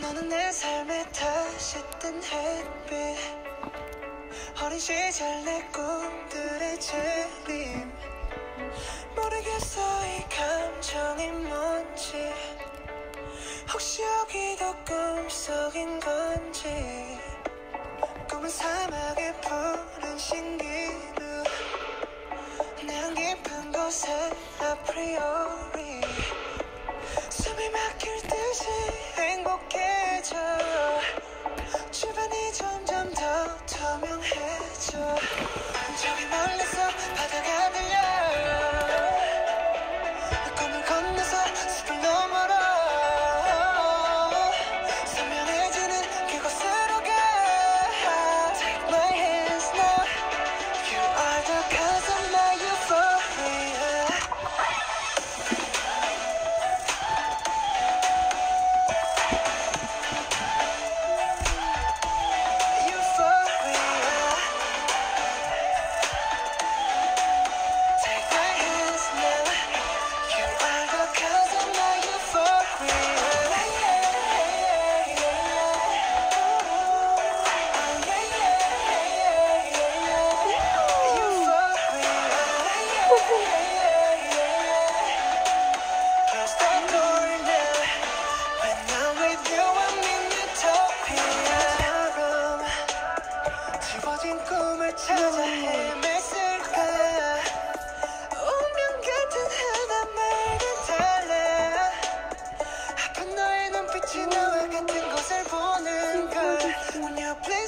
너는 내 삶에 다시 뜬 햇빛. 어린 시절 내 꿈들의 재림 모르겠어 이 감정이 뭔지. 혹시 여기도 꿈속인 건지. 꿈은 사막의 푸른 신기루. 내 깊은 곳에 아프리오리 숨이 막힐 듯이 행복해져. 주변이 점점 더 투명해져. 저기 멀리서 바다가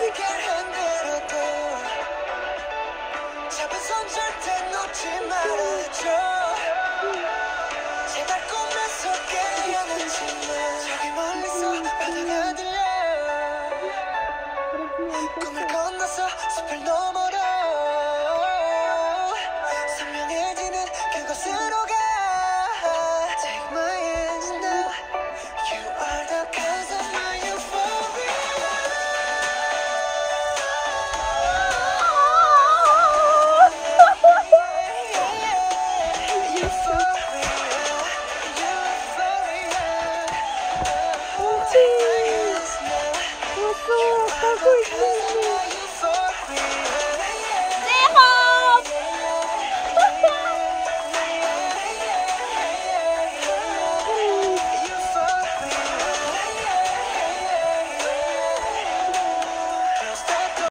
있을게 흔들어도 잡은 손 절대 놓지 말아줘. 제발 꿈을 건너서 숲을 넘어 What's up? How